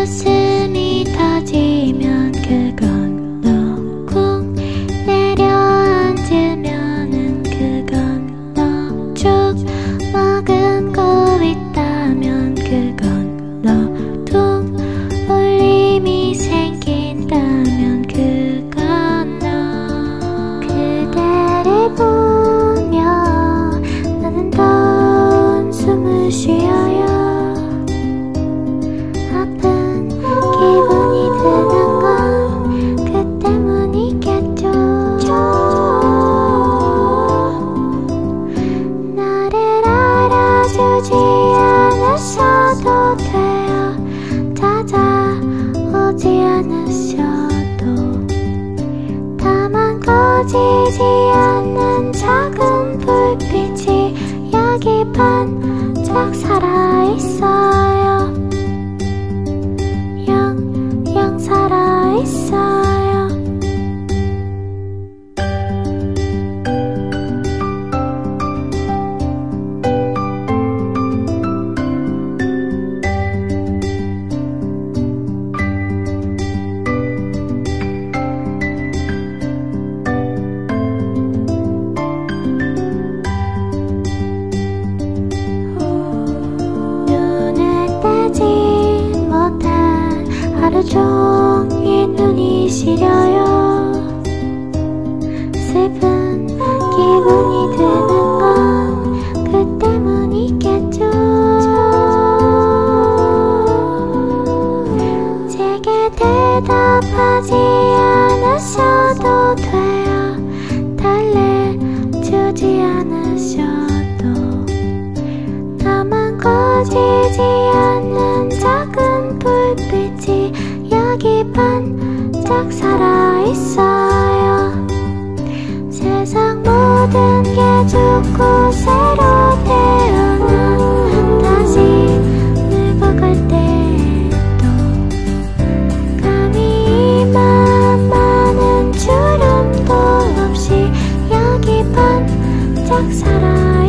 웃음이 터지면 그건 너쿵 내려앉으면은 그건 너쭉 머금고 있다면 그건 너둥 울림이 생긴다면 그건 너 그대를 보며 나는 더 숨을 쉬어요 않으셔도 다만 꺼지지 않는 작은 불빛이 여기 반짝 살아있어요 꺼지지 않는 작은 불빛이 여기 반짝 살아있어요. 세상 모든 게 죽고 새로 태어나 다시 늙어갈 때도 감히 이만만은 주름도 없이 여기 반짝 살아